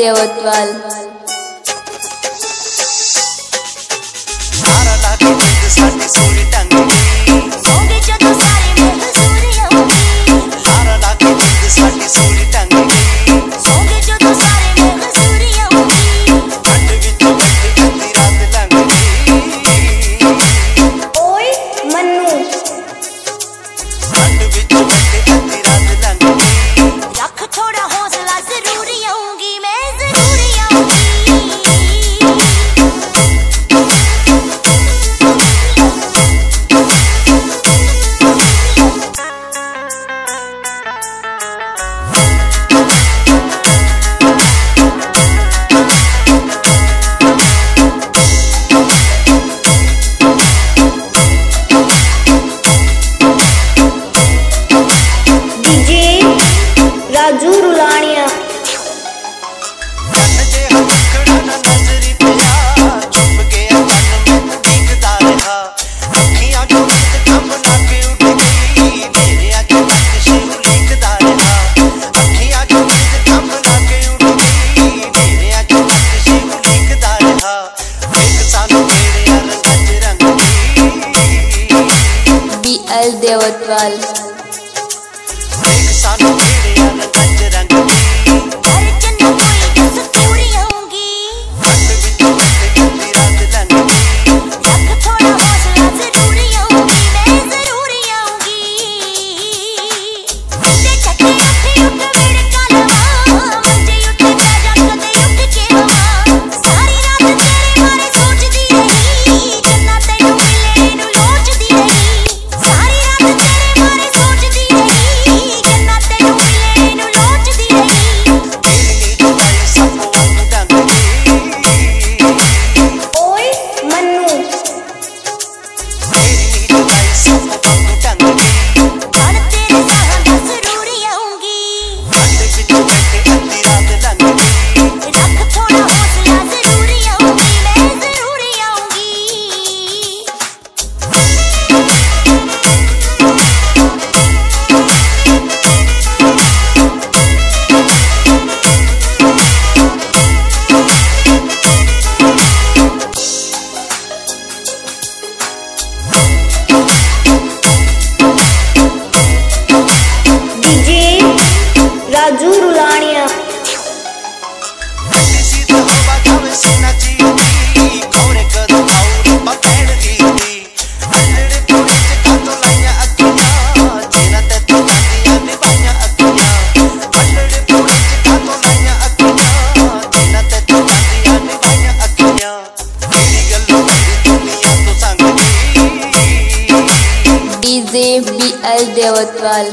देवतवाल। मारा लागे साठी सोडी टांगली. कोतवाल Dev B L देवतवाल.